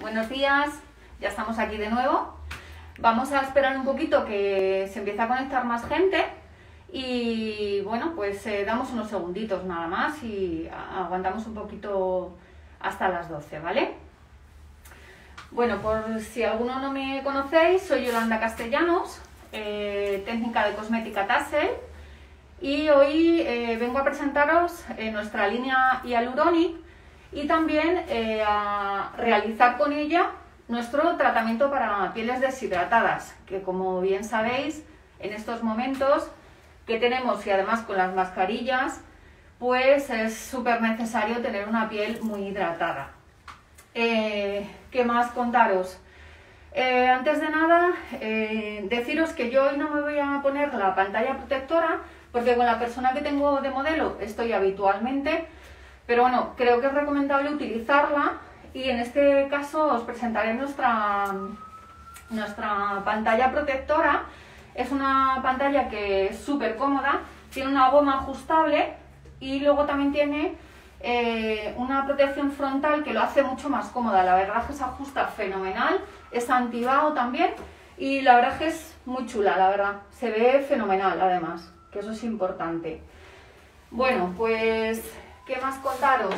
Buenos días, ya estamos aquí de nuevo. Vamos a esperar un poquito que se empiece a conectar más gente y bueno, pues eh, damos unos segunditos nada más y aguantamos un poquito hasta las 12, ¿vale? Bueno, por si alguno no me conocéis, soy Yolanda Castellanos, eh, técnica de cosmética Tassel y hoy eh, vengo a presentaros nuestra línea Hyaluronic y también a realizar con ella nuestro tratamiento para pieles deshidratadas, que como bien sabéis, en estos momentos que tenemos y además con las mascarillas, pues es súper necesario tener una piel muy hidratada. Eh, ¿Qué más contaros? Eh, antes de nada, eh, deciros que yo hoy no me voy a poner la pantalla protectora porque con la persona que tengo de modelo estoy habitualmente, pero bueno, creo que es recomendable utilizarla y en este caso os presentaré nuestra, nuestra pantalla protectora. Es una pantalla que es súper cómoda, tiene una goma ajustable y luego también tiene eh, una protección frontal que lo hace mucho más cómoda. La verdad que se ajusta fenomenal, es antibao también y la verdad que es muy chula, la verdad. Se ve fenomenal además, que eso es importante. Bueno, pues, ¿qué más contaros?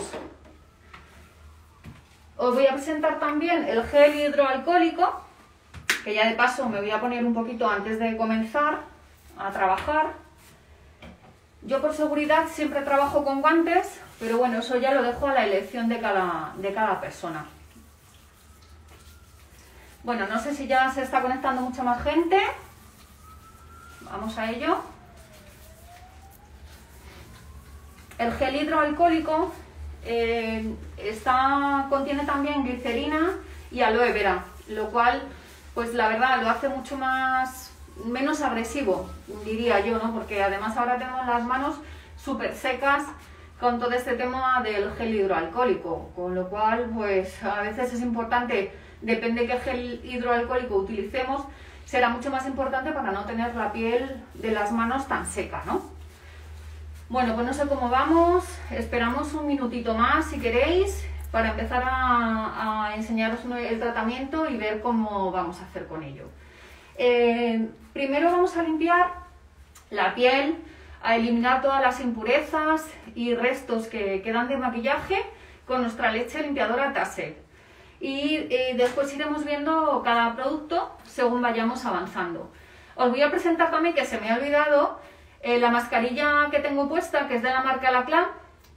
Os voy a presentar también el gel hidroalcohólico, que ya de paso me voy a poner un poquito antes de comenzar a trabajar. Yo por seguridad siempre trabajo con guantes, pero bueno, eso ya lo dejo a la elección de cada, de cada persona. Bueno, no sé si ya se está conectando mucha más gente. Vamos a ello. El gel hidroalcohólico eh, está, contiene también glicerina y aloe vera, lo cual, pues la verdad, lo hace mucho más, menos agresivo, diría yo, ¿no? Porque además ahora tenemos las manos súper secas con todo este tema del gel hidroalcohólico, con lo cual, pues a veces es importante, depende qué gel hidroalcohólico utilicemos, será mucho más importante para no tener la piel de las manos tan seca, ¿no? Bueno, pues no sé cómo vamos, esperamos un minutito más si queréis para empezar a, enseñaros el tratamiento y ver cómo vamos a hacer con ello. Eh, primero vamos a limpiar la piel, a eliminar todas las impurezas y restos que quedan de maquillaje con nuestra leche limpiadora Tassel. Y eh, después iremos viendo cada producto según vayamos avanzando. Os voy a presentar también que se me ha olvidado eh, la mascarilla que tengo puesta, que es de la marca Lacla,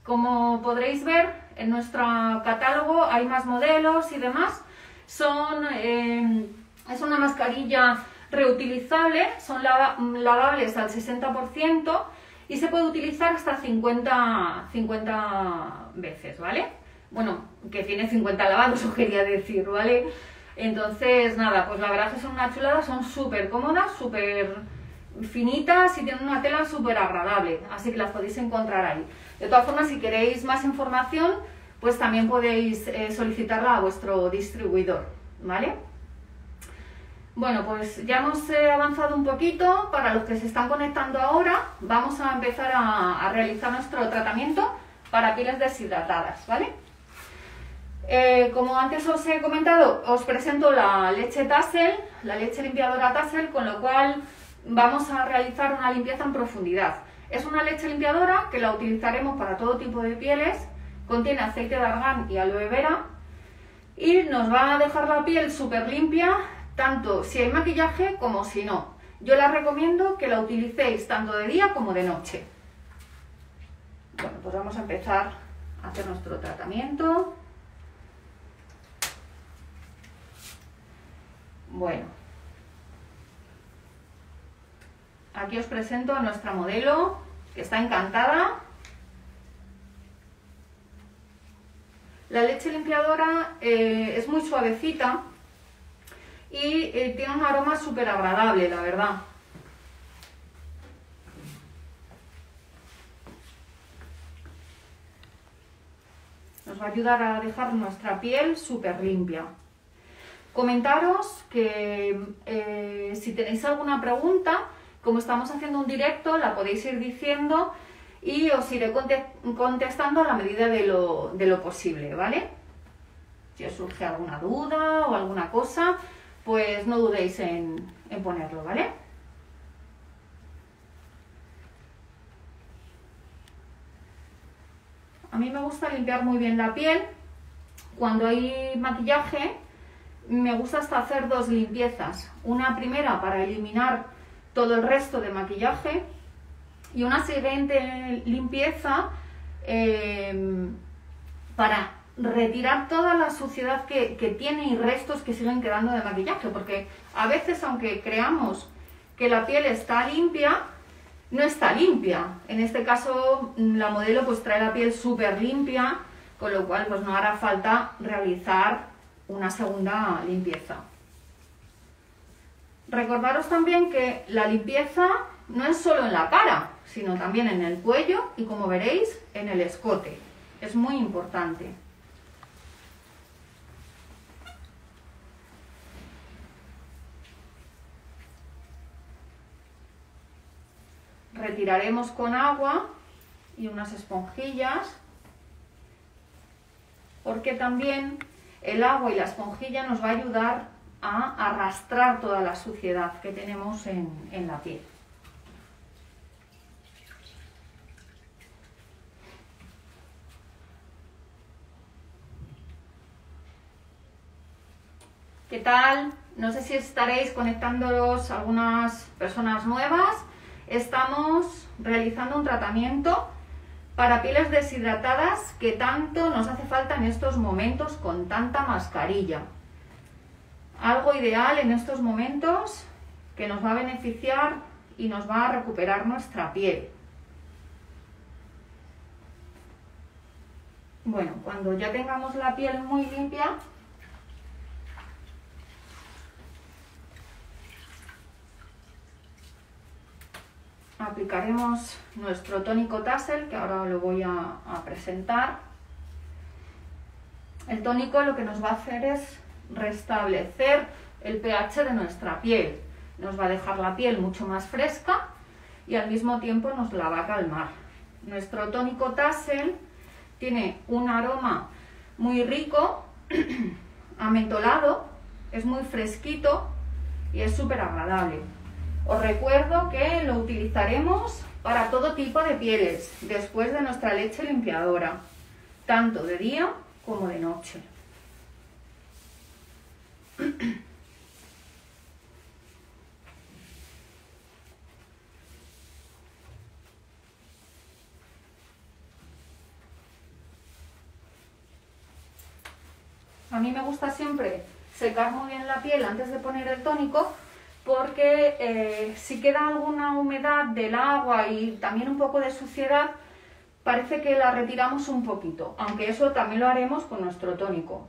como podréis ver en nuestro catálogo hay más modelos y demás. Son, eh, es una mascarilla reutilizable, son lavables al 60% y se puede utilizar hasta 50, 50 veces, ¿vale? Bueno, que tiene 50 lavados, os quería decir, ¿vale? Entonces, nada, pues la verdad que son una chulada, son súper cómodas, súper finitas y tienen una tela súper agradable, así que las podéis encontrar ahí. De todas formas, si queréis más información, pues también podéis eh, solicitarla a vuestro distribuidor, ¿vale? Bueno, pues ya hemos eh, avanzado un poquito. Para los que se están conectando ahora, vamos a empezar a, realizar nuestro tratamiento para pieles deshidratadas, ¿vale? Eh, como antes os he comentado, os presento la leche Tassel, la leche limpiadora Tassel, con lo cual vamos a realizar una limpieza en profundidad. Es una leche limpiadora que la utilizaremos para todo tipo de pieles, contiene aceite de argán y aloe vera y nos va a dejar la piel súper limpia, tanto si hay maquillaje como si no. Yo la recomiendo que la utilicéis tanto de día como de noche. Bueno, pues vamos a empezar a hacer nuestro tratamiento. Bueno, Aquí os presento a nuestra modelo, que está encantada. La leche limpiadora eh, es muy suavecita y eh, tiene un aroma súper agradable, la verdad. Nos va a ayudar a dejar nuestra piel súper limpia. Comentaros que eh, si tenéis alguna pregunta, como estamos haciendo un directo, la podéis ir diciendo y os iré contestando a la medida de lo, posible, ¿vale? Si os surge alguna duda o alguna cosa, pues no dudéis en, en ponerlo, ¿vale? A mí me gusta limpiar muy bien la piel. Cuando hay maquillaje, me gusta hasta hacer dos limpiezas. Una primera para eliminar todo el resto de maquillaje y una siguiente limpieza eh, para retirar toda la suciedad que, que, tiene y restos que siguen quedando de maquillaje, porque a veces aunque creamos que la piel está limpia, no está limpia. En este caso la modelo pues trae la piel súper limpia, con lo cual pues no hará falta realizar una segunda limpieza. Recordaros también que la limpieza no es solo en la cara, sino también en el cuello y como veréis en el escote. Es muy importante. Retiraremos con agua y unas esponjillas porque también el agua y la esponjilla nos va a ayudar a arrastrar toda la suciedad que tenemos en, en la piel. ¿Qué tal? No sé si estaréis conectándolos algunas personas nuevas. Estamos realizando un tratamiento para pieles deshidratadas que tanto nos hace falta en estos momentos con tanta mascarilla. Algo ideal en estos momentos que nos va a beneficiar y nos va a recuperar nuestra piel. Bueno, cuando ya tengamos la piel muy limpia, aplicaremos nuestro tónico Tassel, que ahora lo voy a, presentar. El tónico lo que nos va a hacer es restablecer el pH de nuestra piel. Nos va a dejar la piel mucho más fresca y al mismo tiempo nos la va a calmar. Nuestro tónico Tassel tiene un aroma muy rico, amentolado, es muy fresquito y es súper agradable. Os recuerdo que lo utilizaremos para todo tipo de pieles después de nuestra leche limpiadora, tanto de día como de noche. A mí me gusta siempre secar muy bien la piel antes de poner el tónico porque eh, si queda alguna humedad del agua y también un poco de suciedad, parece que la retiramos un poquito, aunque eso también lo haremos con nuestro tónico.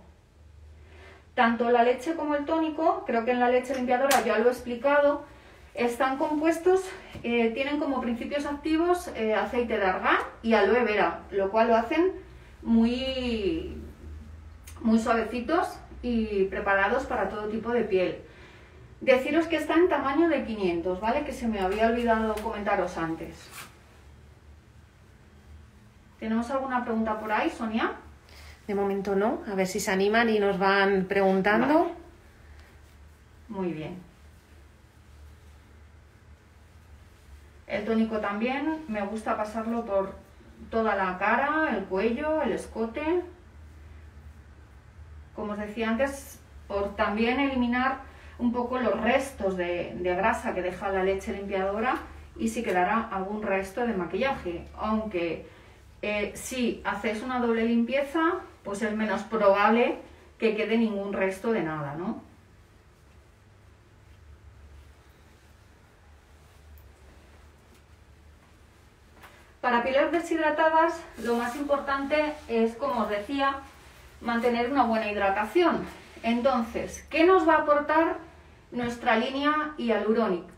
Tanto la leche como el tónico, creo que en la leche limpiadora ya lo he explicado, están compuestos, eh, tienen como principios activos eh, aceite de argán y aloe vera, lo cual lo hacen muy, muy suavecitos y preparados para todo tipo de piel. Deciros que está en tamaño de 500, ¿vale? Que se me había olvidado comentaros antes. ¿Tenemos alguna pregunta por ahí, Sonia? De momento no, a ver si se animan y nos van preguntando. Muy bien. El tónico también me gusta pasarlo por toda la cara, el cuello, el escote. Como os decía antes, por también eliminar un poco los restos de, grasa que deja la leche limpiadora y si quedará algún resto de maquillaje. Aunque eh, si haces una doble limpieza, pues es menos probable que quede ningún resto de nada, ¿no? Para pieles deshidratadas, lo más importante es, como os decía, mantener una buena hidratación. Entonces, ¿qué nos va a aportar nuestra línea hialurónica?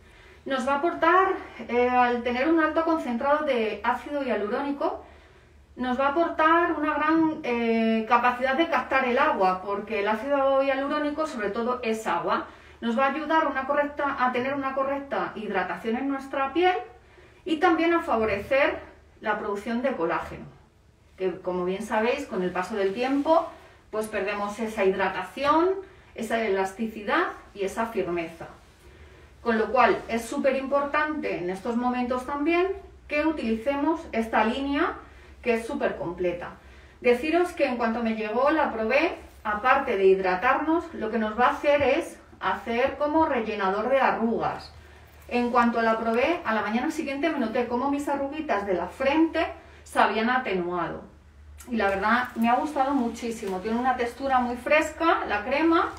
Nos va a aportar, eh, al tener un alto concentrado de ácido hialurónico, nos va a aportar una gran eh, capacidad de captar el agua, porque el ácido hialurónico sobre todo es agua. Nos va a ayudar a tener una correcta hidratación en nuestra piel y también a favorecer la producción de colágeno, que como bien sabéis con el paso del tiempo pues perdemos esa hidratación, esa elasticidad y esa firmeza. Con lo cual es súper importante en estos momentos también que utilicemos esta línea que es súper completa. Deciros que en cuanto me llegó la probé, aparte de hidratarnos, lo que nos va a hacer es hacer como rellenador de arrugas. En cuanto la probé, a la mañana siguiente me noté como mis arruguitas de la frente se habían atenuado. Y la verdad me ha gustado muchísimo. Tiene una textura muy fresca, la crema,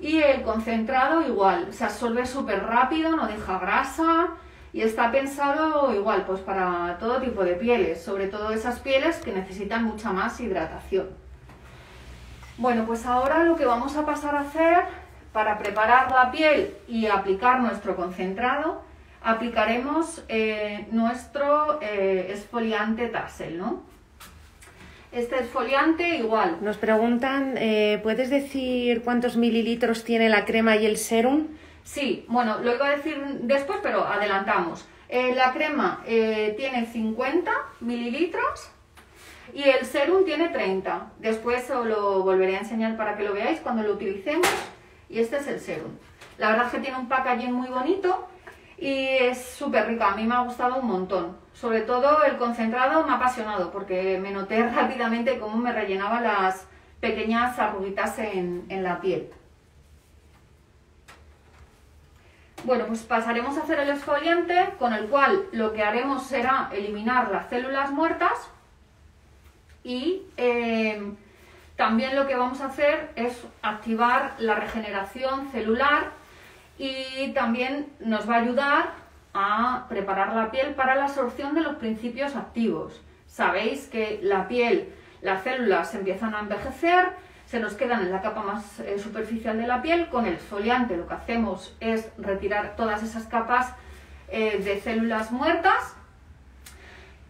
y el concentrado igual. Se absorbe súper rápido, no deja grasa y está pensado igual pues para todo tipo de pieles, sobre todo esas pieles que necesitan mucha más hidratación. Bueno, pues ahora lo que vamos a pasar a hacer para preparar la piel y aplicar nuestro concentrado, aplicaremos eh, nuestro eh, esfoliante Tassel, ¿no? Este esfoliante igual. Nos preguntan, eh, ¿puedes decir cuántos mililitros tiene la crema y el serum? Sí, bueno, lo iba a decir después, pero adelantamos. la crema tiene 50 mililitros y el serum tiene 30. Después os lo volveré a enseñar para que lo veáis cuando lo utilicemos y este es el serum. La verdad es que tiene un packaging muy bonito y es súper rica, a mí me ha gustado un montón. Sobre todo el concentrado me ha apasionado porque me noté rápidamente cómo me rellenaba las pequeñas arruguitas en la piel. Bueno, pues pasaremos a hacer el exfoliante con el cual lo que haremos será eliminar las células muertas y eh, también lo que vamos a hacer es activar la regeneración celular y también nos va a ayudar a preparar la piel para la absorción de los principios activos. Sabéis que la piel, las células se empiezan a envejecer, se nos quedan en la capa más eh, superficial de la piel, con el exfoliante lo que hacemos es retirar todas esas capas eh, de células muertas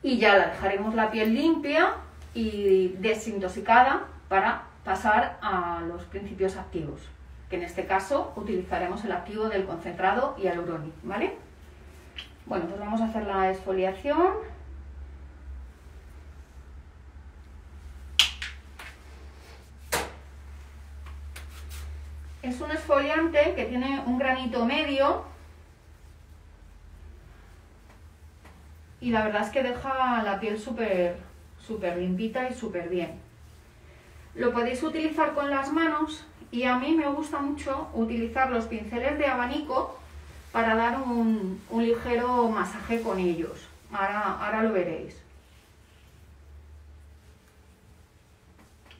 y ya la dejaremos la piel limpia y desintoxicada para pasar a los principios activos, que en este caso utilizaremos el activo del concentrado y hialurónico, ¿vale? Bueno, pues vamos a hacer la exfoliación. Es un que tiene un granito medio y la verdad es que deja la piel súper súper limpita y súper bien. Lo podéis utilizar con las manos y a mí me gusta mucho utilizar los pinceles de abanico para dar un, ligero masaje con ellos. Ahora, ahora lo veréis.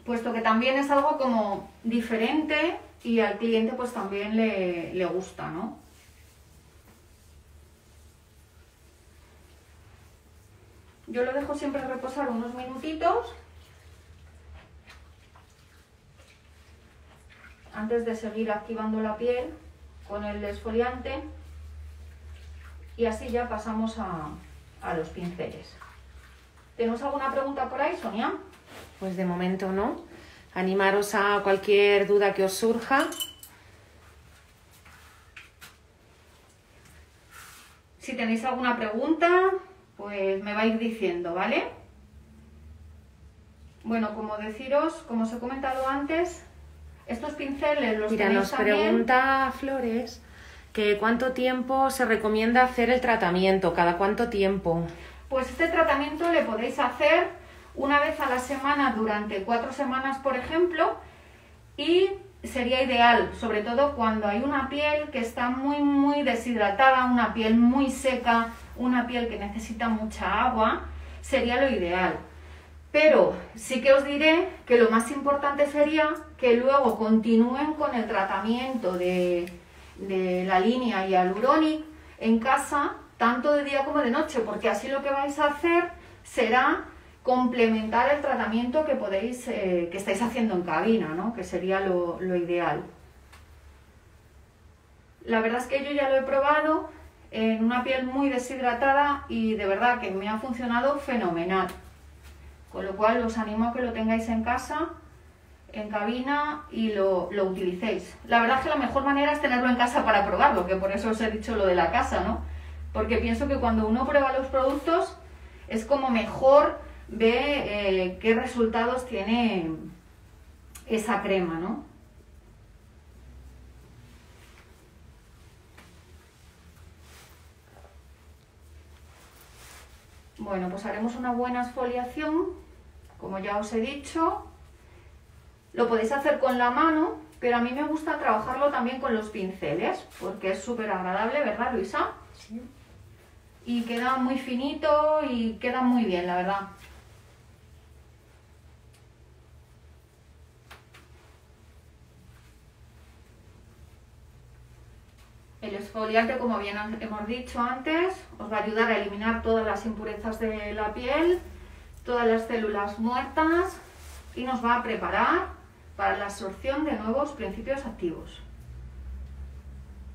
Puesto que también es algo como diferente y al cliente pues también le, le gusta, ¿no? Yo lo dejo siempre reposar unos minutitos antes de seguir activando la piel con el esfoliante y así ya pasamos a, los pinceles. ¿Tenemos alguna pregunta por ahí, Sonia? Pues de momento no. Animaros a cualquier duda que os surja. Si tenéis alguna pregunta, pues me vais diciendo, ¿vale? Bueno, como deciros, como os he comentado antes, estos pinceles los Mira, nos pregunta Flores que cuánto tiempo se recomienda hacer el tratamiento, cada cuánto tiempo. Pues este tratamiento le podéis hacer una vez a la semana durante cuatro semanas, por ejemplo, y sería ideal, sobre todo cuando hay una piel que está muy, muy deshidratada, una piel muy seca, una piel que necesita mucha agua, sería lo ideal. Pero sí que os diré que lo más importante sería que luego continúen con el tratamiento de, la línea Hyaluronic en casa, tanto de día como de noche, porque así lo que vais a hacer será complementar el tratamiento que podéis, eh, que estáis haciendo en cabina, ¿no? que sería lo, lo ideal. La verdad es que yo ya lo he probado en una piel muy deshidratada y de verdad que me ha funcionado fenomenal. Con lo cual os animo a que lo tengáis en casa, en cabina y lo, utilicéis. La verdad es que la mejor manera es tenerlo en casa para probarlo, que por eso os he dicho lo de la casa, ¿no? Porque pienso que cuando uno prueba los productos es como mejor ve eh, qué resultados tiene esa crema, ¿no? Bueno, pues haremos una buena exfoliación, como ya os he dicho. Lo podéis hacer con la mano, pero a mí me gusta trabajarlo también con los pinceles, porque es súper agradable, ¿verdad, Luisa? Sí. Y queda muy finito y queda muy bien, la verdad. El exfoliante, como bien hemos dicho antes, os va a ayudar a eliminar todas las impurezas de la piel, todas las células muertas y nos va a preparar para la absorción de nuevos principios activos.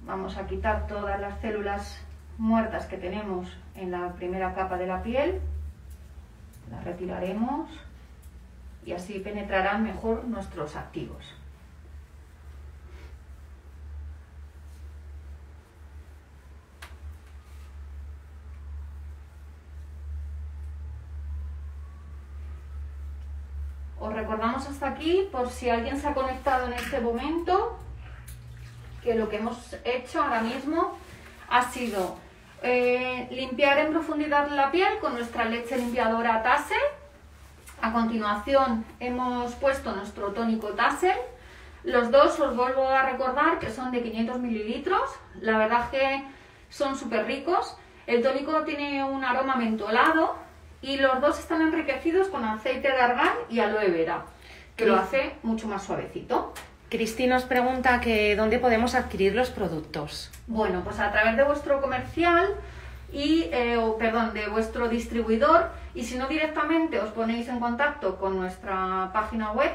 Vamos a quitar todas las células muertas que tenemos en la primera capa de la piel, las retiraremos y así penetrarán mejor nuestros activos. Os recordamos hasta por si alguien se ha conectado en este momento, que lo que hemos hecho ahora mismo ha sido eh, limpiar en profundidad la piel con nuestra leche limpiadora Tassel. A continuación hemos puesto nuestro tónico Tassel. Los dos os vuelvo a recordar que son de 500 mililitros. La verdad que son súper ricos. El tónico tiene un aroma mentolado y los dos están enriquecidos con aceite de argán y aloe vera, que lo hace mucho más suavecito. Cristina nos pregunta que dónde podemos adquirir los productos. Bueno, pues a través de vuestro comercial y, eh, perdón, de vuestro distribuidor y si no directamente os ponéis en contacto con nuestra página web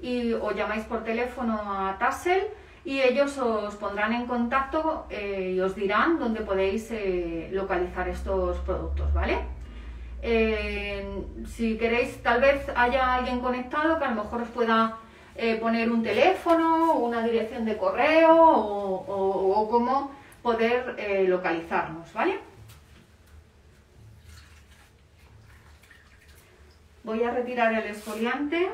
y os llamáis por teléfono a Tassel y ellos os pondrán en contacto eh, y os dirán dónde podéis eh, localizar estos productos, ¿vale? Si queréis, tal vez haya alguien conectado que a lo mejor os pueda eh, poner un teléfono, una dirección de correo o, cómo poder eh, localizarnos, ¿vale? Voy a retirar el exfoliante.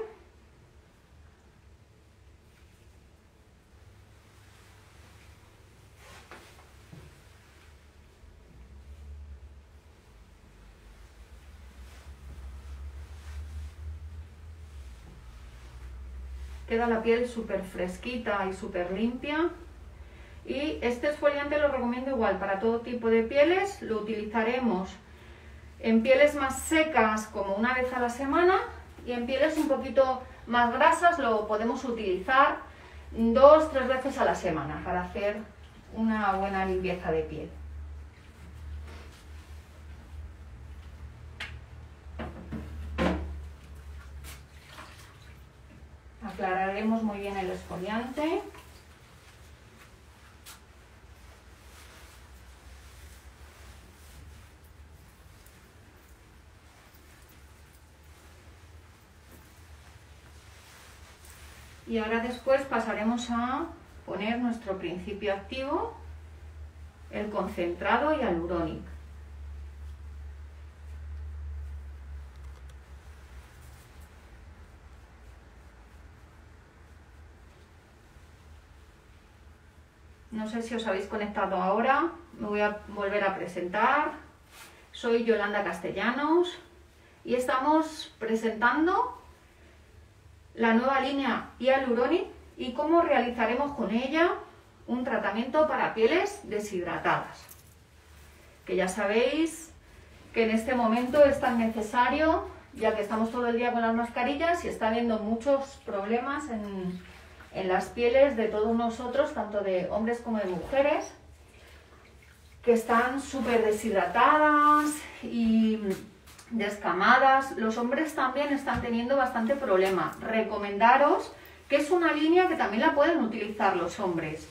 Queda la piel súper fresquita y súper limpia. Y este exfoliante lo recomiendo igual para todo tipo de pieles, lo utilizaremos en pieles más secas como una vez a la semana y en pieles un poquito más grasas lo podemos utilizar dos, tres veces a la semana para hacer una buena limpieza de piel. aclararemos muy bien el exfoliante. Y ahora después pasaremos a poner nuestro principio activo, el concentrado y alurónico. No sé si os habéis conectado ahora, me voy a volver a presentar. Soy Yolanda Castellanos y estamos presentando la nueva línea Hyaluronic y cómo realizaremos con ella un tratamiento para pieles deshidratadas. Que ya sabéis que en este momento es tan necesario, ya que estamos todo el día con las mascarillas y está habiendo muchos problemas en, en las pieles de todos nosotros, tanto de hombres como de mujeres, que están súper deshidratadas y descamadas. Los hombres también están teniendo bastante problema. Recomendaros que es una línea que también la pueden utilizar los hombres.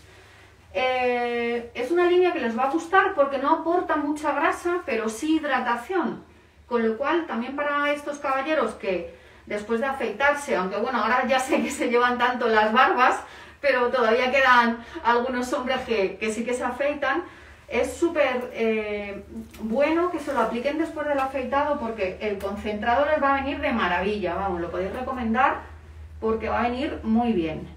Eh, es una línea que les va a gustar porque no aporta mucha grasa, pero sí hidratación. Con lo cual, también para estos caballeros que después de afeitarse, aunque bueno, ahora ya sé que se llevan tanto las barbas, pero todavía quedan algunos hombres que, sí que se afeitan, es súper eh, bueno que se lo apliquen después del afeitado porque el concentrado les va a venir de maravilla, vamos, lo podéis recomendar porque va a venir muy bien.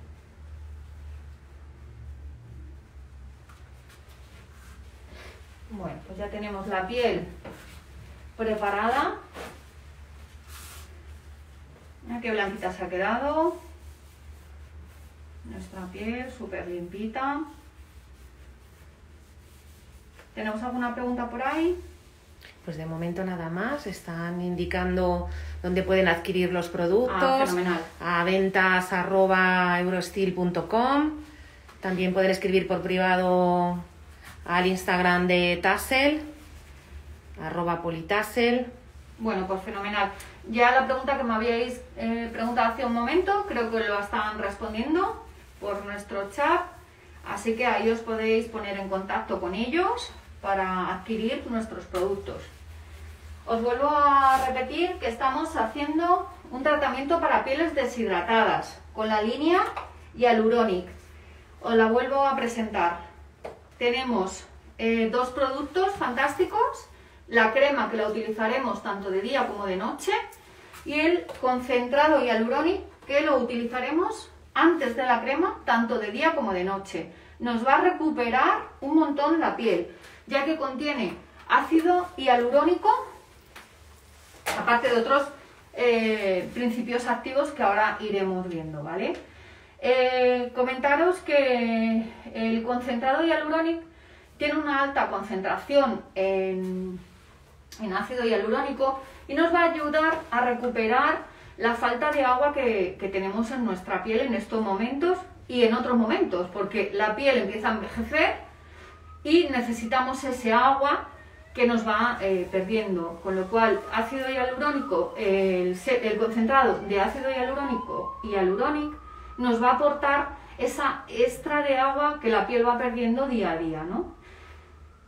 Bueno, pues ya tenemos la piel preparada. Mira qué blanquita se ha quedado. Nuestra piel súper limpita. ¿Tenemos alguna pregunta por ahí? Pues de momento nada más. Están indicando dónde pueden adquirir los productos. Ah. A ventas arroba eurosteel.com. También pueden escribir por privado al Instagram de Tassel, arroba politassel. Bueno, pues fenomenal. Ya la pregunta que me habíais eh, preguntado hace un momento, creo que lo están respondiendo por nuestro chat. Así que ahí os podéis poner en contacto con ellos para adquirir nuestros productos. Os vuelvo a repetir que estamos haciendo un tratamiento para pieles deshidratadas con la línea Hyaluronic. Os la vuelvo a presentar. Tenemos eh, dos productos fantásticos, la crema que la utilizaremos tanto de día como de noche y el concentrado Hyaluronic que lo utilizaremos antes de la crema tanto de día como de noche. Nos va a recuperar un montón la piel ya que contiene ácido hialurónico, aparte de otros eh, principios activos que ahora iremos viendo, ¿vale? Eh, comentaros que el concentrado hialurónico tiene una alta concentración en, ácido hialurónico y nos va a ayudar a recuperar la falta de agua que, que tenemos en nuestra piel en estos momentos y en otros momentos, porque la piel empieza a envejecer y necesitamos ese agua que nos va eh, perdiendo, con lo cual ácido hialurónico, el, concentrado de ácido hialurónico y hialurónico nos va a aportar esa extra de agua que la piel va perdiendo día a día, ¿no?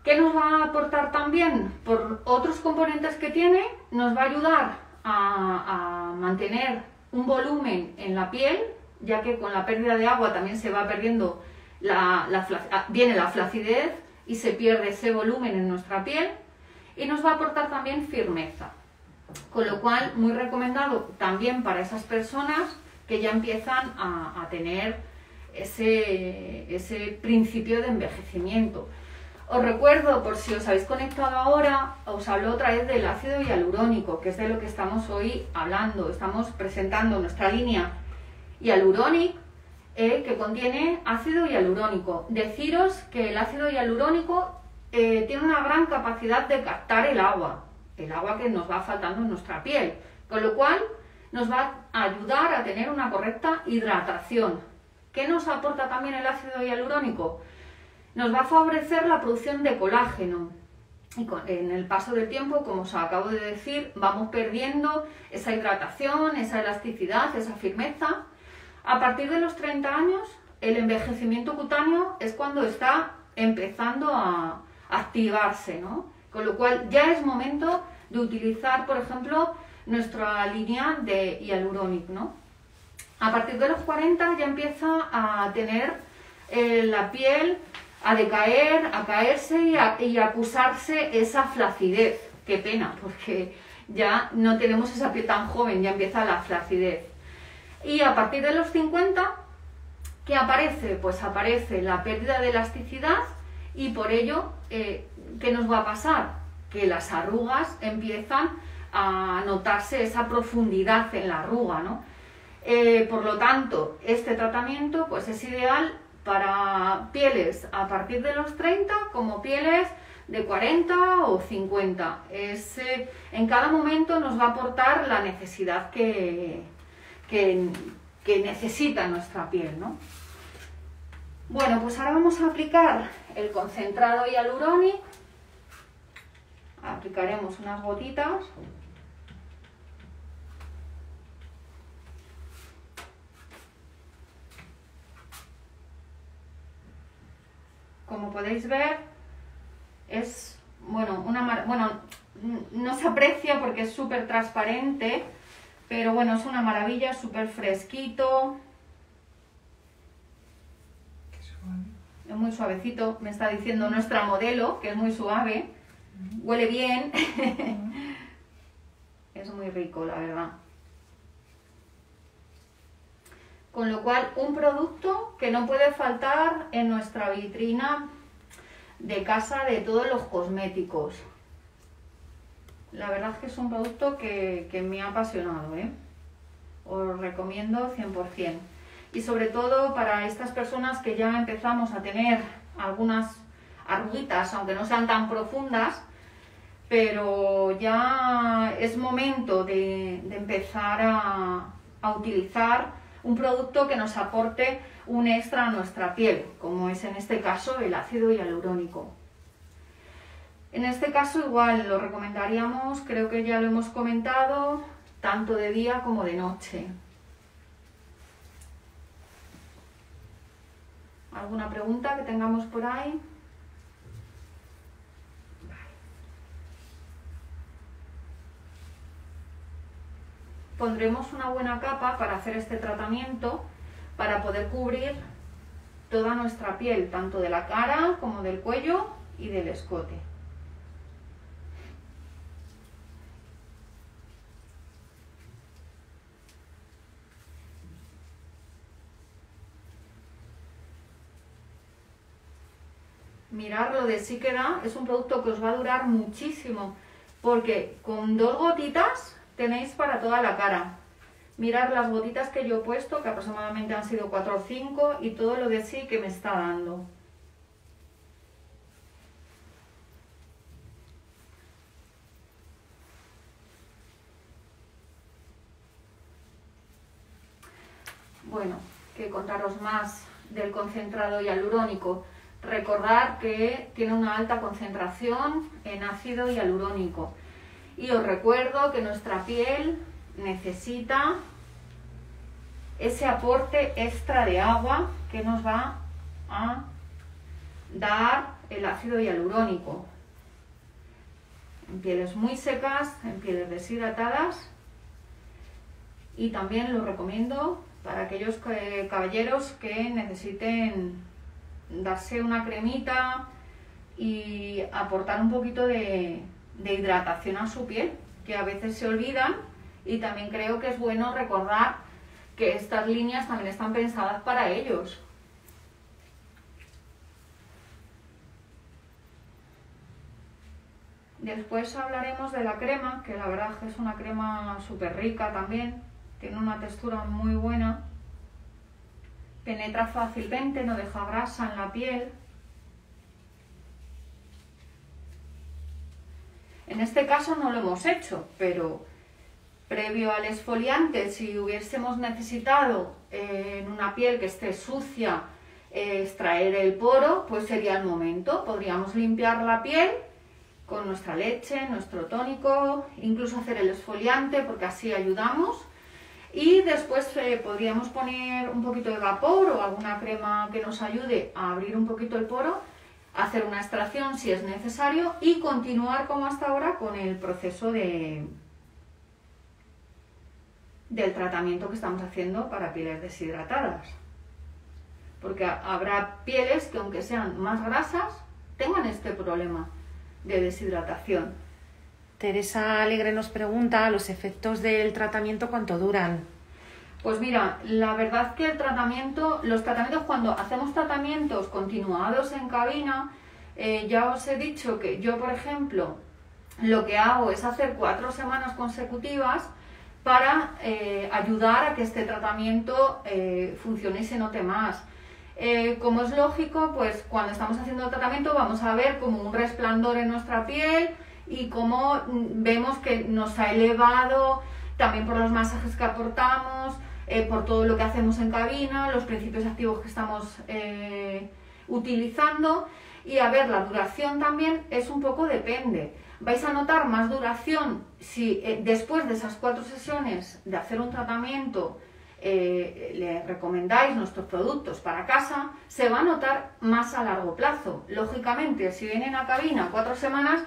¿Qué nos va a aportar también? Por otros componentes que tiene, nos va a ayudar a, a mantener un volumen en la piel, ya que con la pérdida de agua también se va perdiendo la, ah, viene la flacidez y se pierde ese volumen en nuestra piel y nos va a aportar también firmeza. Con lo cual, muy recomendado también para esas personas que ya empiezan a, tener ese, ese principio de envejecimiento. Os recuerdo, por si os habéis conectado ahora, os hablo otra vez del ácido hialurónico, que es de lo que estamos hoy hablando. Estamos presentando nuestra línea hialurónico eh, que contiene ácido hialurónico. Deciros que el ácido hialurónico eh, tiene una gran capacidad de captar el agua, el agua que nos va faltando en nuestra piel, con lo cual nos va a ayudar a tener una correcta hidratación. ¿Qué nos aporta también el ácido hialurónico? Nos va a favorecer la producción de colágeno. Y en el paso del tiempo, como os acabo de decir, vamos perdiendo esa hidratación, esa elasticidad, esa firmeza a partir de los 30 años, el envejecimiento cutáneo es cuando está empezando a activarse, ¿no? Con lo cual ya es momento de utilizar, por ejemplo, nuestra línea de Hyaluronic, ¿no? A partir de los 40 ya empieza a tener eh, la piel a decaer, a caerse y a acusarse esa flacidez. Qué pena, porque ya no tenemos esa piel tan joven, ya empieza la flacidez. Y a partir de los 50, ¿qué aparece? Pues aparece la pérdida de elasticidad y por ello, eh, ¿qué nos va a pasar? Que las arrugas empiezan a notarse esa profundidad en la arruga, ¿no? Eh, por lo tanto, este tratamiento pues, es ideal para pieles a partir de los 30 como pieles de 40 o 50. en cada momento nos va a aportar la necesidad que, que, necesita nuestra piel, ¿no? Bueno, pues ahora vamos a aplicar el concentrado hialurónico. Aplicaremos unas gotitas. Como podéis ver, es, bueno, una, bueno, no se aprecia porque es súper transparente, pero bueno, es una maravilla, súper fresquito. Es muy suavecito, me está diciendo nuestra modelo, que es muy suave. Huele bien. es muy rico, la verdad. Con lo cual, un producto que no puede faltar en nuestra vitrina de casa de todos los cosméticos. La verdad es que es un producto que, me ha apasionado, ¿eh? Os recomiendo 100%. Y sobre todo para estas personas que ya empezamos a tener algunas arruguitas, aunque no sean tan profundas, pero ya es momento de, empezar a, a utilizar un producto que nos aporte un extra a nuestra piel, como es en este caso el ácido hialurónico. En este caso igual lo recomendaríamos, creo que ya lo hemos comentado, tanto de día como de noche. ¿Alguna pregunta que tengamos por ahí? pondremos una buena capa para hacer este tratamiento para poder cubrir toda nuestra piel, tanto de la cara como del cuello y del escote. Mirar lo de sí queda, es un producto que os va a durar muchísimo, porque con dos gotitas tenéis para toda la cara. Mirar las gotitas que yo he puesto, que aproximadamente han sido 4 o 5, y todo lo de sí que me está dando. Bueno, que contaros más del concentrado hialurónico. Recordar que tiene una alta concentración en ácido hialurónico y os recuerdo que nuestra piel necesita ese aporte extra de agua que nos va a dar el ácido hialurónico. En pieles muy secas, en pieles deshidratadas y también lo recomiendo para aquellos caballeros que necesiten darse una cremita y aportar un poquito de, hidratación a su piel, que a veces se olvidan y también creo que es bueno recordar que estas líneas también están pensadas para ellos. Después hablaremos de la crema, que la verdad es una crema súper rica también, tiene una textura muy buena, penetra fácilmente, no deja grasa en la piel, En este caso no lo hemos hecho, pero previo al esfoliante, si hubiésemos necesitado eh, en una piel que esté sucia eh, extraer el poro, pues sería el momento. Podríamos limpiar la piel con nuestra leche, nuestro tónico, incluso hacer el esfoliante porque así ayudamos. Y después eh, podríamos poner un poquito de vapor o alguna crema que nos ayude a abrir un poquito el poro hacer una extracción si es necesario y continuar como hasta ahora con el proceso de, del tratamiento que estamos haciendo para pieles deshidratadas. Porque habrá pieles que aunque sean más grasas, tengan este problema de deshidratación. Teresa Alegre nos pregunta los efectos del tratamiento cuánto duran. Pues mira, la verdad que el tratamiento, los tratamientos cuando hacemos tratamientos continuados en cabina, eh, ya os he dicho que yo, por ejemplo, lo que hago es hacer cuatro semanas consecutivas para eh, ayudar a que este tratamiento eh, funcione y se note más. como es lógico, pues cuando estamos haciendo el tratamiento vamos a ver como un resplandor en nuestra piel y cómo mm, vemos que nos ha elevado también por los masajes que aportamos, eh, por todo lo que hacemos en cabina, los principios activos que estamos eh, utilizando. Y a ver, la duración también es un poco depende. Vais a notar más duración si eh, después de esas cuatro sesiones de hacer un tratamiento le recomendáis nuestros productos para casa, se va a notar más a largo plazo. Lógicamente, si vienen a cabina cuatro semanas,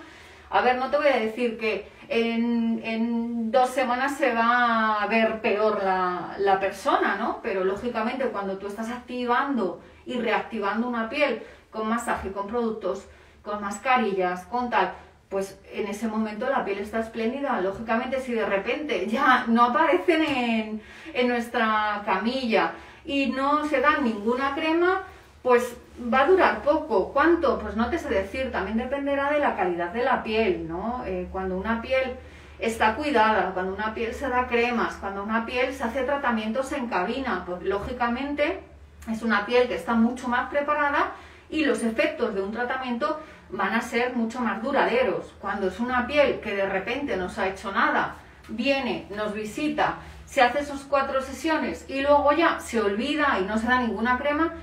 a ver, no te voy a decir que en, dos semanas se va a ver peor la, persona, ¿no? Pero lógicamente cuando tú estás activando y reactivando una piel con masaje, con productos, con mascarillas, con tal, pues en ese momento la piel está espléndida. Lógicamente si de repente ya no aparecen en, en nuestra camilla, y no se da ninguna crema, pues va a durar poco. ¿Cuánto? Pues no te sé decir, también dependerá de la calidad de la piel, ¿no? Eh, cuando una piel está cuidada, cuando una piel se da cremas, cuando una piel se hace tratamientos en cabina, pues lógicamente es una piel que está mucho más preparada y los efectos de un tratamiento van a ser mucho más duraderos. Cuando es una piel que de repente no se ha hecho nada, viene, nos visita, se hace esas cuatro sesiones y luego ya se olvida y no se da ninguna crema,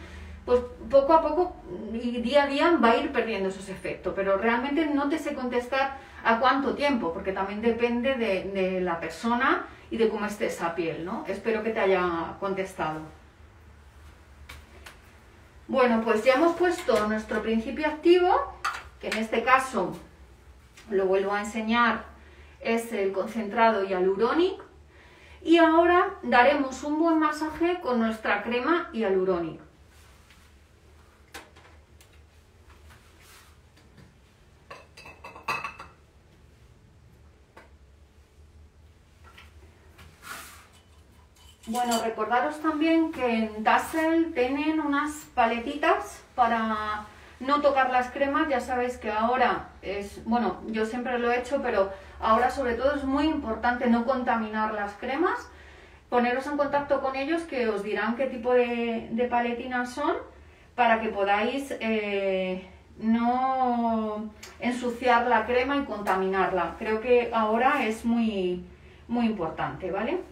pues poco a poco y día a día va a ir perdiendo esos efectos. Pero realmente no te sé contestar a cuánto tiempo, porque también depende de, la persona y de cómo esté esa piel, ¿no? Espero que te haya contestado. Bueno, pues ya hemos puesto nuestro principio activo, que en este caso lo vuelvo a enseñar, es el concentrado hialurónico. Y ahora daremos un buen masaje con nuestra crema hialurónica. Bueno, recordaros también que en Tassel tienen unas paletitas para no tocar las cremas. Ya sabéis que ahora es, bueno, yo siempre lo he hecho, pero ahora sobre todo es muy importante no contaminar las cremas. Poneros en contacto con ellos que os dirán qué tipo de, paletinas son para que podáis eh, no ensuciar la crema y contaminarla. Creo que ahora es muy, muy importante, ¿vale?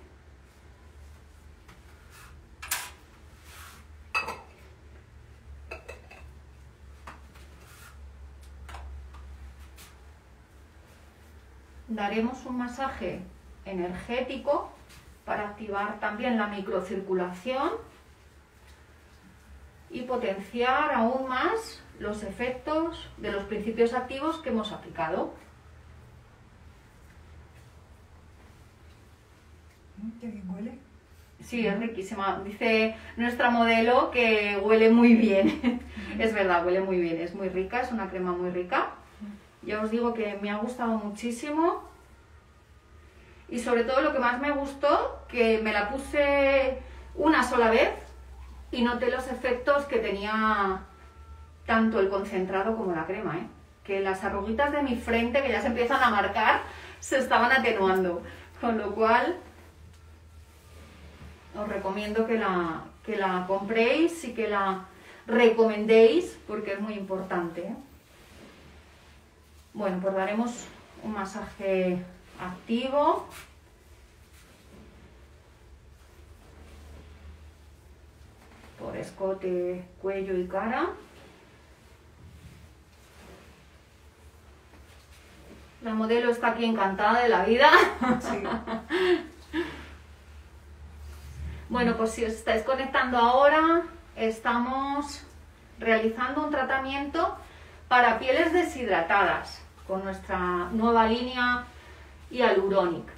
Daremos un masaje energético para activar también la microcirculación y potenciar aún más los efectos de los principios activos que hemos aplicado. ¿Qué bien huele? Sí, es riquísima. Dice nuestra modelo que huele muy bien. es verdad, huele muy bien. Es muy rica, es una crema muy rica. Ya os digo que me ha gustado muchísimo. Y sobre todo lo que más me gustó, que me la puse una sola vez y noté los efectos que tenía tanto el concentrado como la crema, ¿eh? que las arruguitas de mi frente, que ya se empiezan a marcar, se estaban atenuando. Con lo cual, os recomiendo que la, que la compréis y que la recomendéis, porque es muy importante. ¿eh? Bueno, pues daremos un masaje activo. Por escote, cuello y cara. La modelo está aquí encantada de la vida. bueno, pues si os estáis conectando ahora, estamos realizando un tratamiento para pieles deshidratadas con nuestra nueva línea Hyaluronic.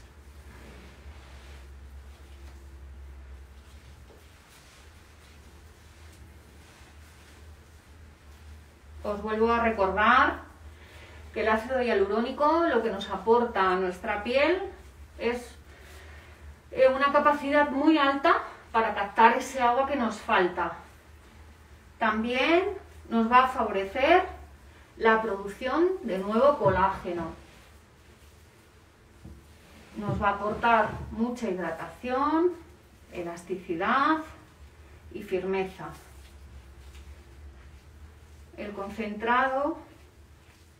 Os vuelvo a recordar que el ácido hialurónico lo que nos aporta a nuestra piel es eh, una capacidad muy alta para captar ese agua que nos falta. También nos va a favorecer la producción de nuevo colágeno. Nos va a aportar mucha hidratación, elasticidad y firmeza. El concentrado,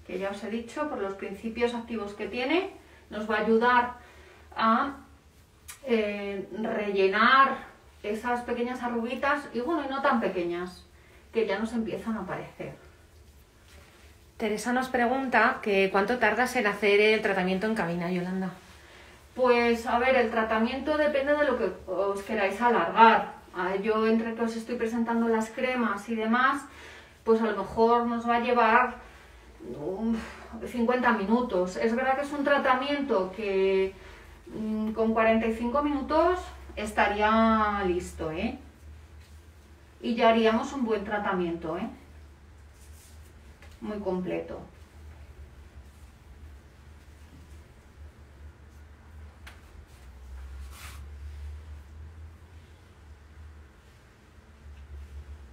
que ya os he dicho, por los principios activos que tiene, nos va a ayudar a eh, rellenar esas pequeñas arruguitas y bueno, y no tan pequeñas, que ya nos empiezan a aparecer. Teresa nos pregunta que cuánto tardas en hacer el tratamiento en cabina, Yolanda. Pues a ver, el tratamiento depende de lo que os queráis alargar. Yo entre que os estoy presentando las cremas y demás, pues a lo mejor nos va a llevar 50 minutos. Es verdad que es un tratamiento que mm, con 45 minutos estaría listo, ¿eh? Y ya haríamos un buen tratamiento, ¿eh? Muy completo.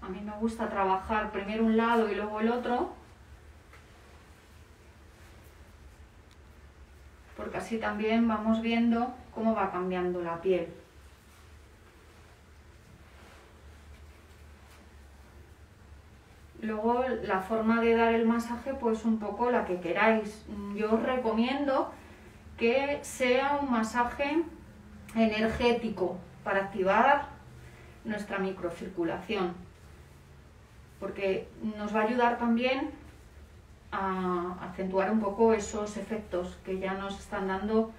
A mí me gusta trabajar primero un lado y luego el otro. Porque así también vamos viendo cómo va cambiando la piel. Luego la forma de dar el masaje, pues un poco la que queráis. Yo os recomiendo que sea un masaje energético para activar nuestra microcirculación. Porque nos va a ayudar también a acentuar un poco esos efectos que ya nos están dando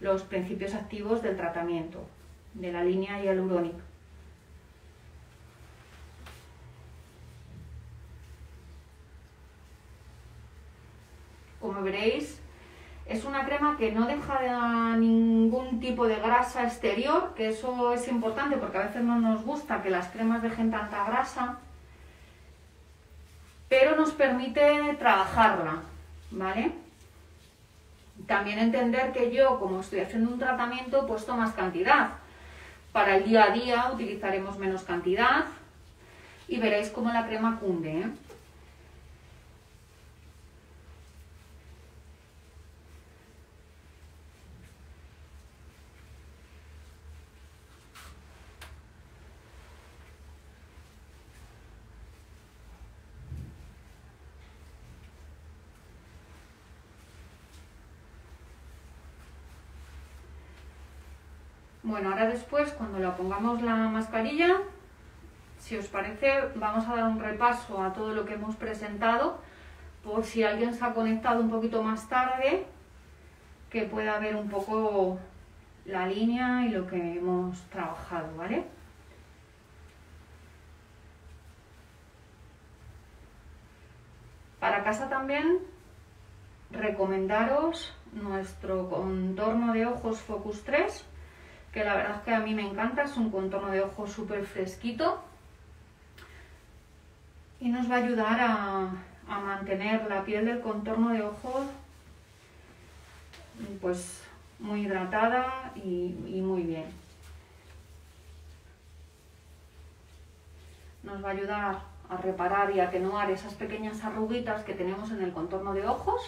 los principios activos del tratamiento, de la línea hialurónica. Veréis, es una crema que no deja ningún tipo de grasa exterior, que eso es importante porque a veces no nos gusta que las cremas dejen tanta grasa, pero nos permite trabajarla, ¿vale? También entender que yo, como estoy haciendo un tratamiento, he puesto más cantidad. Para el día a día utilizaremos menos cantidad y veréis cómo la crema cunde, ¿eh? Bueno, ahora después, cuando le pongamos la mascarilla, si os parece, vamos a dar un repaso a todo lo que hemos presentado, por si alguien se ha conectado un poquito más tarde, que pueda ver un poco la línea y lo que hemos trabajado, ¿vale? Para casa también recomendaros nuestro contorno de ojos Focus 3 que la verdad es que a mí me encanta, es un contorno de ojos súper fresquito y nos va a ayudar a, mantener la piel del contorno de ojos pues muy hidratada y, y muy bien. Nos va a ayudar a reparar y atenuar esas pequeñas arruguitas que tenemos en el contorno de ojos.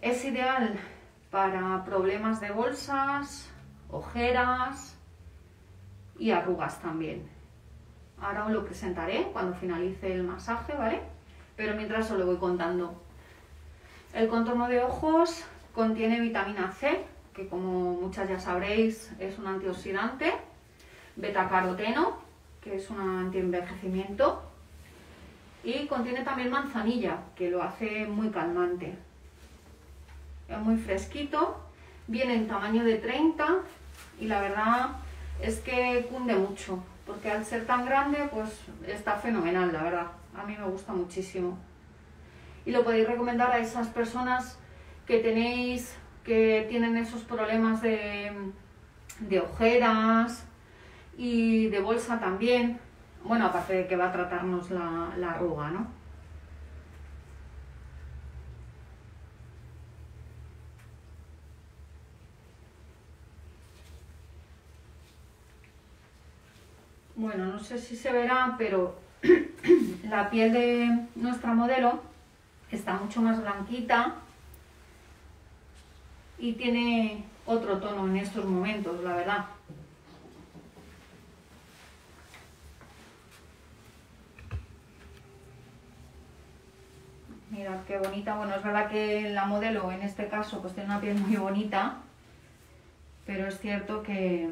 Es ideal para problemas de bolsas, ojeras y arrugas también. Ahora os lo presentaré cuando finalice el masaje, ¿vale? Pero mientras os lo voy contando. El contorno de ojos contiene vitamina C, que como muchas ya sabréis es un antioxidante, betacaroteno, que es un antienvejecimiento, y contiene también manzanilla, que lo hace muy calmante. Es muy fresquito, viene en tamaño de 30 y la verdad es que cunde mucho, porque al ser tan grande, pues está fenomenal, la verdad. A mí me gusta muchísimo. Y lo podéis recomendar a esas personas que tenéis, que tienen esos problemas de, de ojeras y de bolsa también. Bueno, aparte de que va a tratarnos la, la arruga, ¿no? Bueno, no sé si se verá, pero la piel de nuestra modelo está mucho más blanquita y tiene otro tono en estos momentos, la verdad. Mirad qué bonita. Bueno, es verdad que la modelo en este caso pues tiene una piel muy bonita, pero es cierto que,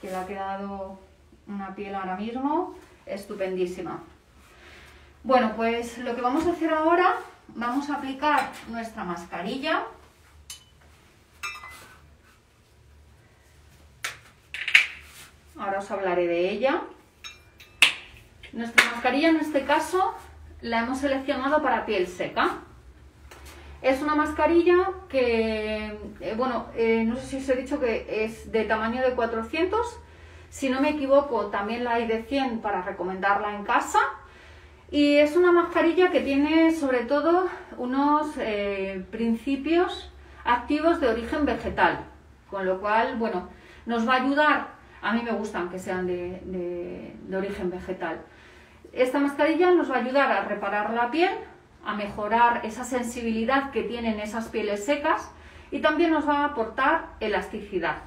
que le ha quedado una piel ahora mismo estupendísima. Bueno, pues lo que vamos a hacer ahora, vamos a aplicar nuestra mascarilla. Ahora os hablaré de ella. Nuestra mascarilla en este caso la hemos seleccionado para piel seca. Es una mascarilla que, eh, bueno, eh, no sé si os he dicho que es de tamaño de 400. Si no me equivoco, también la hay de 100 para recomendarla en casa. Y es una mascarilla que tiene sobre todo unos eh, principios activos de origen vegetal. Con lo cual, bueno, nos va a ayudar A mí me gustan que sean de, de origen vegetal. Esta mascarilla nos va a ayudar a reparar la piel, a mejorar esa sensibilidad que tienen esas pieles secas y también nos va a aportar elasticidad.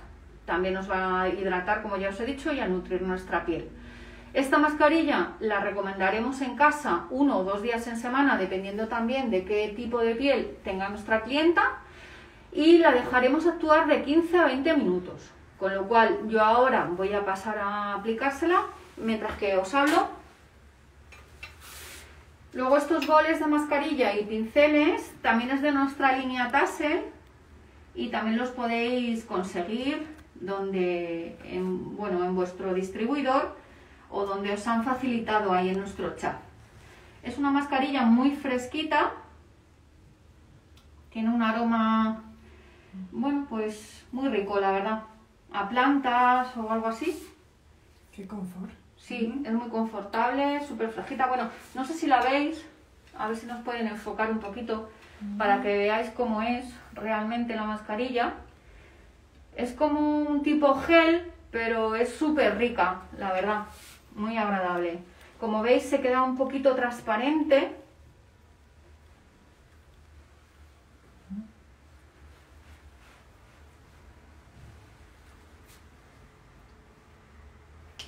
También nos va a hidratar, como ya os he dicho, y a nutrir nuestra piel. Esta mascarilla la recomendaremos en casa uno o dos días en semana, dependiendo también de qué tipo de piel tenga nuestra clienta, y la dejaremos actuar de 15 a 20 minutos. Con lo cual yo ahora voy a pasar a aplicársela mientras que os hablo Luego estos boles de mascarilla y pinceles también es de nuestra línea Tassel y también los podéis conseguir donde, en, bueno, en vuestro distribuidor o donde os han facilitado ahí en nuestro chat. Es una mascarilla muy fresquita, tiene un aroma, bueno, pues muy rico, la verdad, a plantas o algo así. Qué confort. Sí, es muy confortable, súper fresquita. Bueno, no sé si la veis, a ver si nos pueden enfocar un poquito para que veáis cómo es realmente la mascarilla. Es como un tipo gel, pero es súper rica, la verdad, muy agradable. Como veis se queda un poquito transparente.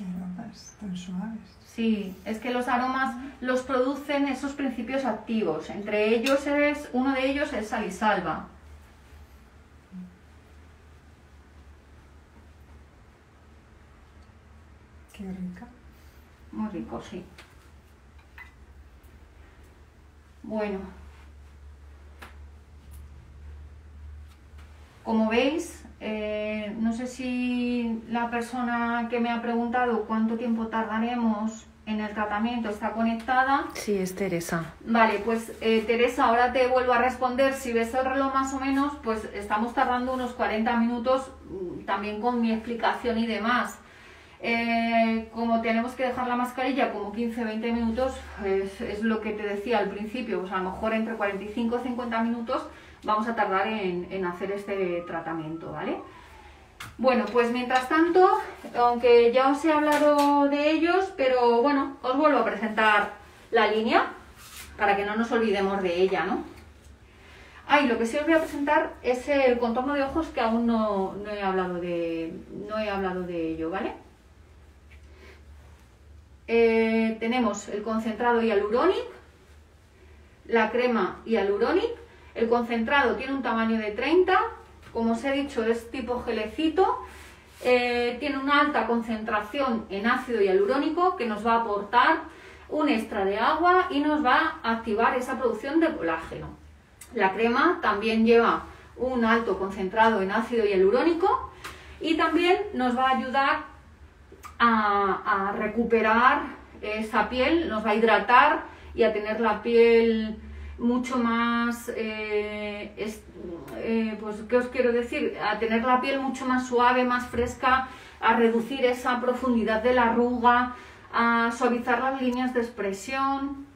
Qué aromas tan suaves. Sí, es que los aromas los producen esos principios activos. Entre ellos es, uno de ellos es salisalva. Qué rica. Muy rico, sí. Bueno. Como veis, eh, no sé si la persona que me ha preguntado cuánto tiempo tardaremos en el tratamiento está conectada. Sí, es Teresa. Vale, pues eh, Teresa, ahora te vuelvo a responder. Si ves el reloj más o menos, pues estamos tardando unos 40 minutos mm, también con mi explicación y demás. Eh, como tenemos que dejar la mascarilla como 15-20 minutos, pues es lo que te decía al principio, pues a lo mejor entre 45 y 50 minutos vamos a tardar en, hacer este tratamiento, ¿vale? Bueno, pues mientras tanto, aunque ya os he hablado de ellos, pero bueno, os vuelvo a presentar la línea para que no nos olvidemos de ella, ¿no? Ah, lo que sí os voy a presentar es el contorno de ojos que aún no, he, hablado de, no he hablado de ello, ¿vale? Eh, tenemos el concentrado hialurónico, la crema hialurónica el concentrado tiene un tamaño de 30, como os he dicho es tipo gelecito, eh, tiene una alta concentración en ácido hialurónico que nos va a aportar un extra de agua y nos va a activar esa producción de colágeno. La crema también lleva un alto concentrado en ácido hialurónico y también nos va a ayudar a, a recuperar esa piel, nos va a hidratar y a tener la piel mucho más, eh, eh, pues, ¿qué os quiero decir? A tener la piel mucho más suave, más fresca, a reducir esa profundidad de la arruga, a suavizar las líneas de expresión.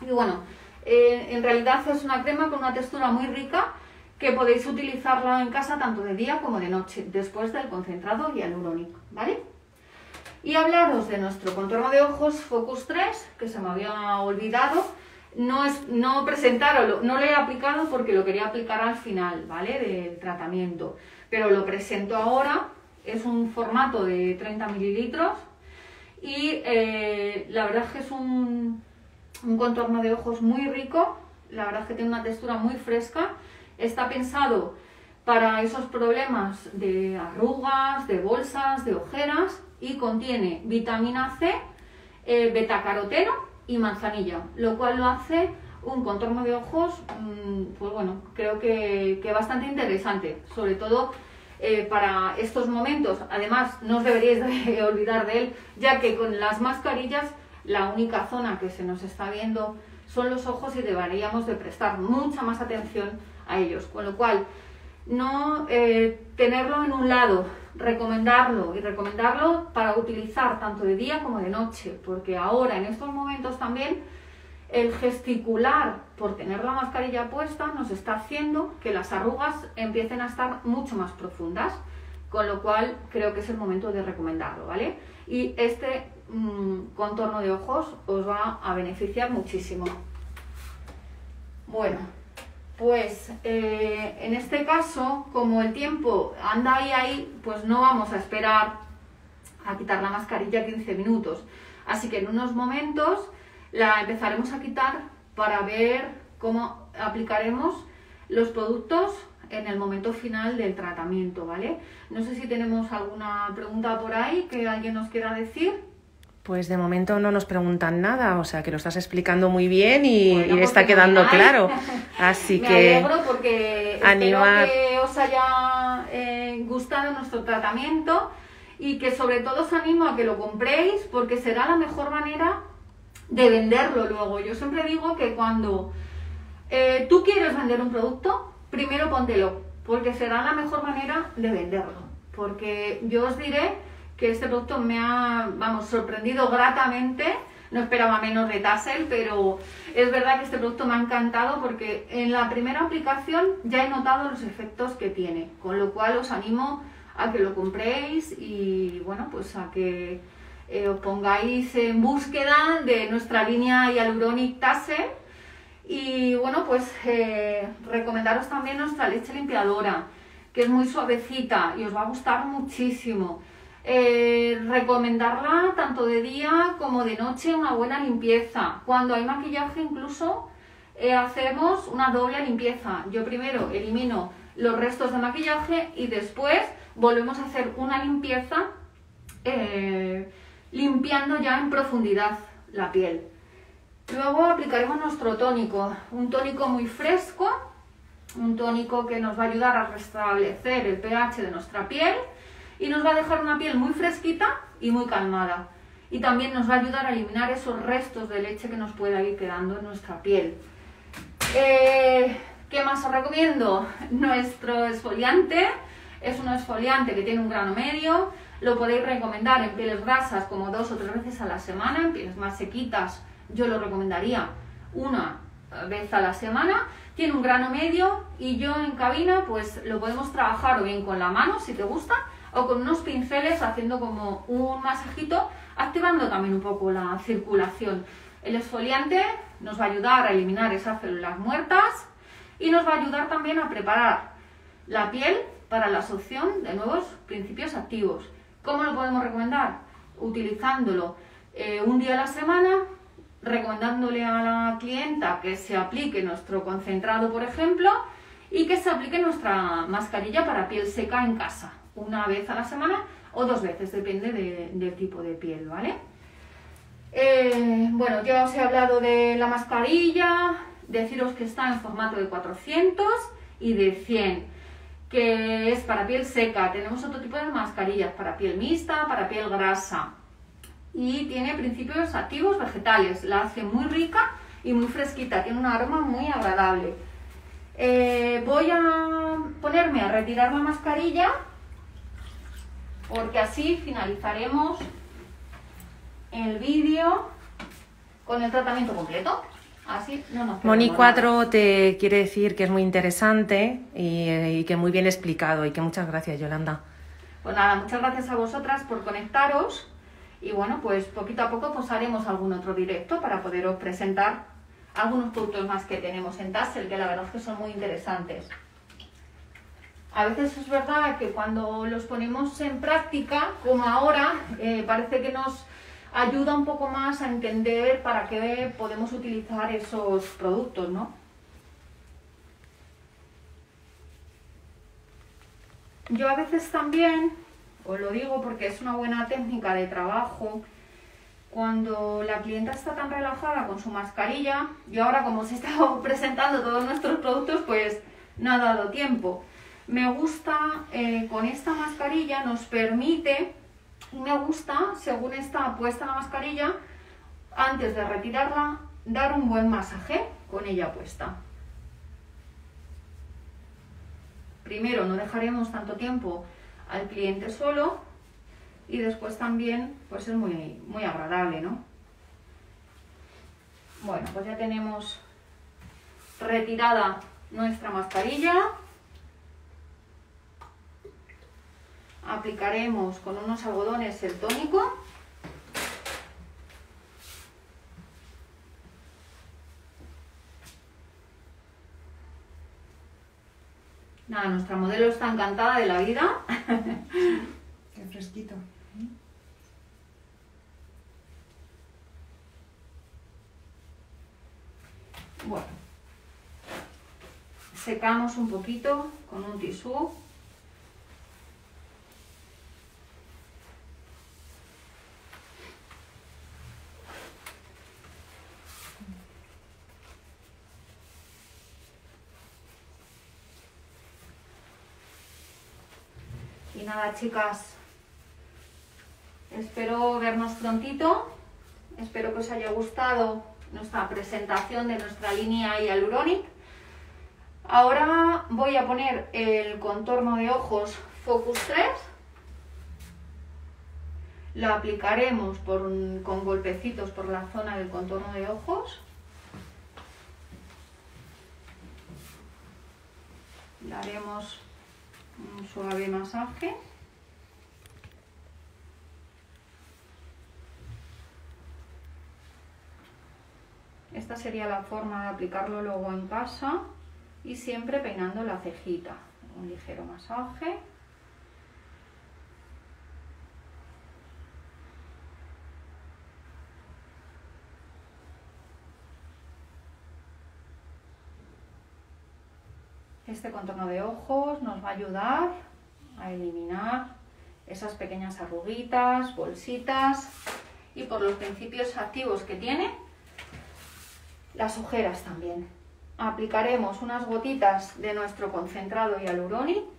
Y bueno, eh, en realidad es una crema con una textura muy rica que podéis utilizarla en casa tanto de día como de noche, después del concentrado hialurónico, ¿vale? Y hablaros de nuestro contorno de ojos Focus 3, que se me había olvidado, no, es, no presentarlo, no lo he aplicado porque lo quería aplicar al final, ¿vale? Del tratamiento. Pero lo presento ahora, es un formato de 30 mililitros y eh, la verdad es que es un, un contorno de ojos muy rico, la verdad es que tiene una textura muy fresca, está pensado para esos problemas de arrugas, de bolsas, de ojeras y contiene vitamina C, eh, betacaroteno y manzanilla, lo cual lo hace un contorno de ojos, mm, pues bueno, creo que, bastante interesante, sobre todo eh, para estos momentos. Además, no os deberíais de olvidar de él, ya que con las mascarillas la única zona que se nos está viendo son los ojos y deberíamos de prestar mucha más atención a ellos. Con lo cual, no eh, tenerlo en un lado, recomendarlo y recomendarlo para utilizar tanto de día como de noche, porque ahora en estos momentos también el gesticular por tener la mascarilla puesta nos está haciendo que las arrugas empiecen a estar mucho más profundas. con lo cual creo que es el momento de recomendarlo, ¿vale? Y este mm, contorno de ojos os va a beneficiar muchísimo. Bueno, pues eh, en este caso, como el tiempo anda ahí ahí, pues no vamos a esperar a quitar la mascarilla 15 minutos. Así que en unos momentos la empezaremos a quitar para ver cómo aplicaremos los productos en el momento final del tratamiento, ¿vale? No sé si tenemos alguna pregunta por ahí que alguien nos quiera decir. Pues de momento no nos preguntan nada, o sea que lo estás explicando muy bien y, Bueno, y le está quedando claro. Así Me que alegro porque animar. espero que os haya eh, gustado nuestro tratamiento y que sobre todo os animo a que lo compréis porque será la mejor manera de venderlo luego. Yo siempre digo que cuando eh, tú quieres vender un producto, primero póntelo porque será la mejor manera de venderlo. Porque yo os diré que este producto me ha, vamos, sorprendido gratamente. No esperaba menos de Tassel, pero es verdad que este producto me ha encantado porque en la primera aplicación ya he notado los efectos que tiene, con lo cual os animo a que lo compréis y bueno, pues a que eh, os pongáis en búsqueda de nuestra línea Hyaluronic Tassel y bueno, pues eh, recomendaros también nuestra leche limpiadora, que es muy suavecita y os va a gustar muchísimo. Eh, recomendarla tanto de día como de noche, una buena limpieza. Cuando hay maquillaje incluso eh, hacemos una doble limpieza. Yo primero elimino los restos de maquillaje y después volvemos a hacer una limpieza eh, limpiando ya en profundidad la piel. Luego aplicaremos nuestro tónico, un tónico muy fresco, un tónico que nos va a ayudar a restablecer el pH de nuestra piel y nos va a dejar una piel muy fresquita y muy calmada. Y también nos va a ayudar a eliminar esos restos de leche que nos pueda ir quedando en nuestra piel. Eh, ¿Qué más os recomiendo? Nuestro esfoliante es un esfoliante que tiene un grano medio. Lo podéis recomendar en pieles grasas como dos o tres veces a la semana, en pieles más sequitas yo lo recomendaría una vez a la semana. Tiene un grano medio y yo en cabina pues lo podemos trabajar o bien con la mano si te gusta o con unos pinceles haciendo como un masajito, activando también un poco la circulación. El esfoliante nos va a ayudar a eliminar esas células muertas y nos va a ayudar también a preparar la piel para la absorción de nuevos principios activos. ¿Cómo lo podemos recomendar? Utilizándolo eh, un día a la semana, recomendándole a la clienta que se aplique nuestro concentrado, por ejemplo, y que se aplique nuestra mascarilla para piel seca en casa, una vez a la semana o dos veces, depende de- del tipo de piel, ¿vale? Eh, bueno, ya os he hablado de la mascarilla, deciros que está en formato de 400 y de 100, que es para piel seca. Tenemos otro tipo de mascarillas para piel mixta, para piel grasa y tiene principios activos vegetales. La hace muy rica y muy fresquita, tiene un aroma muy agradable. Eh, voy a ponerme a retirar la mascarilla porque así finalizaremos el vídeo con el tratamiento completo. Así no nos Moni perdemos nada. 4 te quiere decir que es muy interesante y, eh, y que muy bien explicado y que muchas gracias, Yolanda. Pues nada, muchas gracias a vosotras por conectaros y bueno, pues poquito a poco pues haremos algún otro directo para poderos presentar algunos productos más que tenemos en Tassel, que la verdad es que son muy interesantes. A veces es verdad que cuando los ponemos en práctica, como ahora, eh, parece que nos ayuda un poco más a entender para qué podemos utilizar esos productos, ¿no? Yo a veces también, os lo digo porque es una buena técnica de trabajo, cuando la clienta está tan relajada con su mascarilla, y ahora como se está presentando todos nuestros productos, pues no ha dado tiempo. Me gusta, eh, con esta mascarilla nos permite, me gusta, según está puesta la mascarilla, antes de retirarla, dar un buen masaje con ella puesta. Primero no dejaremos tanto tiempo al cliente solo y después también pues es muy, muy agradable, ¿no? Bueno, pues ya tenemos retirada nuestra mascarilla. Aplicaremos con unos algodones el tónico. Nada, nuestra modelo está encantada de la vida. Qué fresquito. Bueno, secamos un poquito con un tisú. Chicas, espero vernos prontito. Espero que os haya gustado nuestra presentación de nuestra línea Hyaluronic. Ahora voy a poner el contorno de ojos Focus 3. Lo aplicaremos con golpecitos por la zona del contorno de ojos. Le haremos un suave masaje. Esta sería la forma de aplicarlo luego en casa y siempre peinando la cejita. Un ligero masaje. Este contorno de ojos nos va a ayudar a eliminar esas pequeñas arruguitas, bolsitas y por los principios activos que tiene, las ojeras también. Aplicaremos unas gotitas de nuestro concentrado hialurónico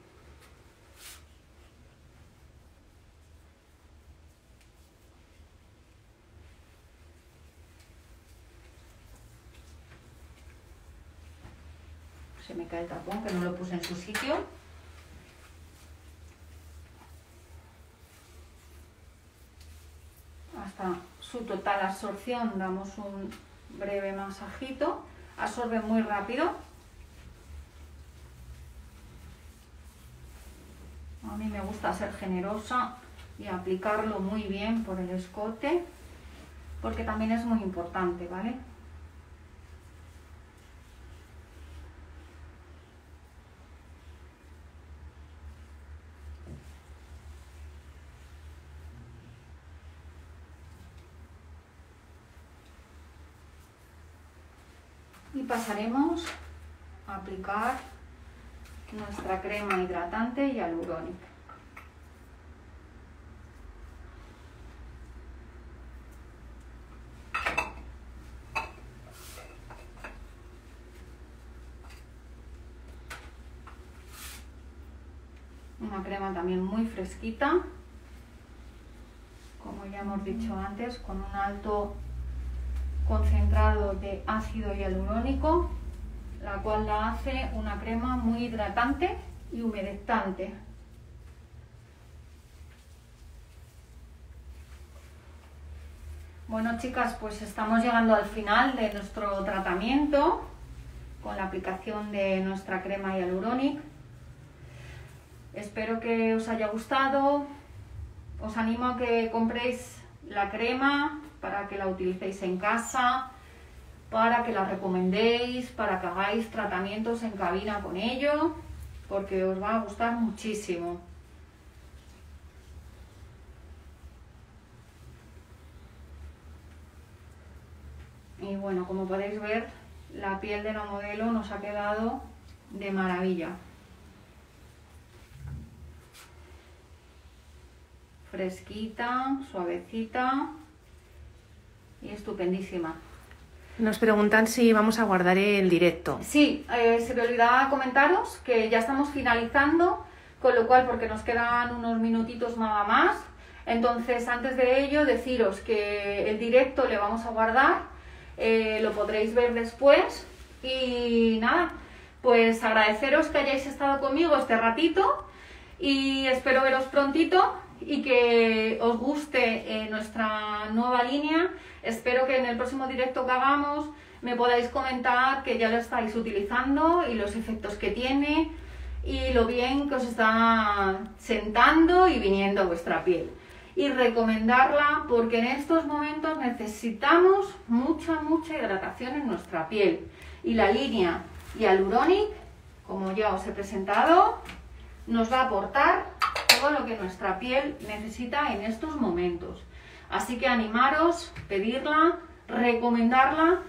el tapón que no lo puse en su sitio. Hasta su total absorción damos un breve masajito. Absorbe muy rápido. A mí me gusta ser generosa y aplicarlo muy bien por el escote, porque también es muy importante, ¿vale? y pasaremos a aplicar nuestra crema hidratante y alurónica. Una crema también muy fresquita, como ya hemos dicho antes, con un alto concentrado de ácido hialurónico, la cual la hace una crema muy hidratante y humedectante. Bueno chicas, pues estamos llegando al final de nuestro tratamiento con la aplicación de nuestra crema hialurónica. Espero que os haya gustado. Os animo a que compréis la crema para que la utilicéis en casa, para que la recomendéis, para que hagáis tratamientos en cabina con ello, porque os va a gustar muchísimo. Y bueno, como podéis ver, la piel de la modelo nos ha quedado de maravilla. Fresquita, suavecita y estupendísima. Nos preguntan si vamos a guardar el directo. Sí, eh, se me olvidaba comentaros que ya estamos finalizando, con lo cual, porque nos quedan unos minutitos nada más, entonces antes de ello deciros que el directo le vamos a guardar, eh, lo podréis ver después y nada, pues agradeceros que hayáis estado conmigo este ratito y espero veros prontito y que os guste eh, nuestra nueva línea. Espero que en el próximo directo que hagamos me podáis comentar que ya lo estáis utilizando y los efectos que tiene y lo bien que os está sentando y viniendo a vuestra piel. Y recomendarla porque en estos momentos necesitamos mucha, mucha hidratación en nuestra piel. Y la línea Hyaluronic, como ya os he presentado, nos va a aportar todo lo que nuestra piel necesita en estos momentos. Así que animaros, pedirla, recomendarla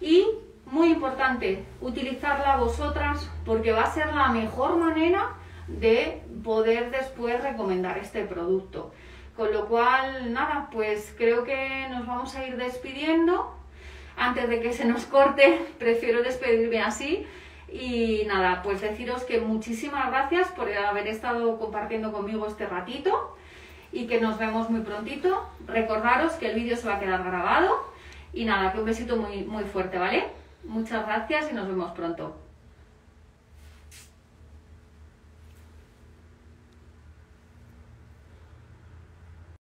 y, muy importante, utilizarla vosotras porque va a ser la mejor manera de poder después recomendar este producto. Con lo cual, nada, pues creo que nos vamos a ir despidiendo. Antes de que se nos corte, prefiero despedirme así. Y nada, pues deciros que muchísimas gracias por haber estado compartiendo conmigo este ratito y que nos vemos muy prontito. Recordaros que el vídeo se va a quedar grabado y nada, que un besito muy, muy fuerte, ¿vale? Muchas gracias y nos vemos pronto.